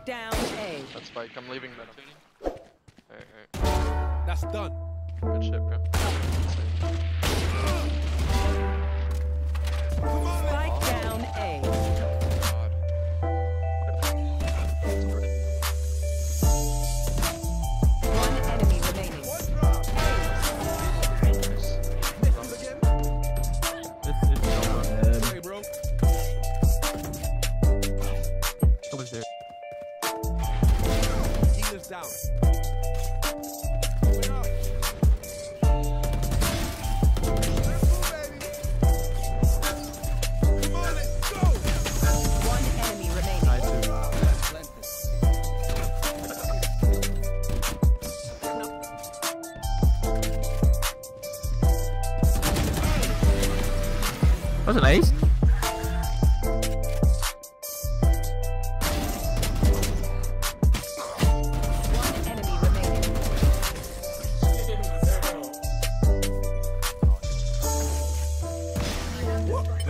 Spike down A. That's spike. I'm leaving middle. Alright, alright. That's done. Good shit, bro. Spike down A. remaining. That was an ace.